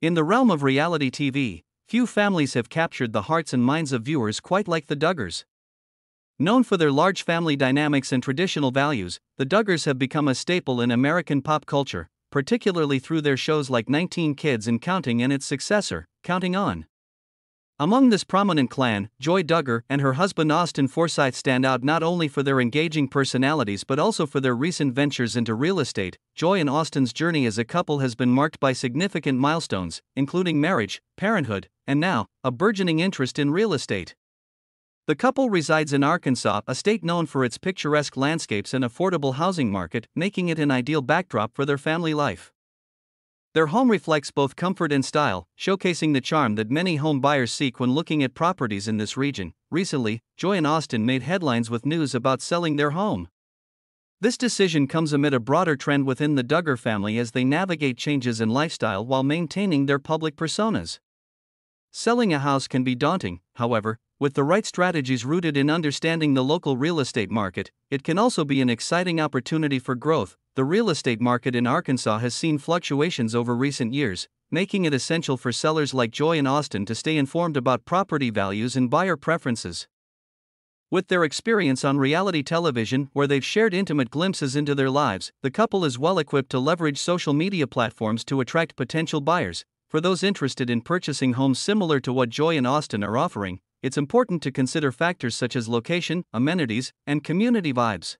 In the realm of reality TV, few families have captured the hearts and minds of viewers quite like the Duggars. Known for their large family dynamics and traditional values, the Duggars have become a staple in American pop culture, particularly through their shows like 19 Kids and Counting and its successor, Counting On. Among this prominent clan, Joy Duggar and her husband Austin Forsyth stand out not only for their engaging personalities but also for their recent ventures into real estate. Joy and Austin's journey as a couple has been marked by significant milestones, including marriage, parenthood, and now, a burgeoning interest in real estate. The couple resides in Arkansas, a state known for its picturesque landscapes and affordable housing market, making it an ideal backdrop for their family life. Their home reflects both comfort and style, showcasing the charm that many home buyers seek when looking at properties in this region. Recently, Joy and Austin made headlines with news about selling their home. This decision comes amid a broader trend within the Duggar family as they navigate changes in lifestyle while maintaining their public personas. Selling a house can be daunting, however, with the right strategies rooted in understanding the local real estate market, it can also be an exciting opportunity for growth. The real estate market in Arkansas has seen fluctuations over recent years, making it essential for sellers like Joy and Austin to stay informed about property values and buyer preferences. With their experience on reality television, where they've shared intimate glimpses into their lives, the couple is well equipped to leverage social media platforms to attract potential buyers. For those interested in purchasing homes similar to what Joy and Austin are offering, it's important to consider factors such as location, amenities, and community vibes.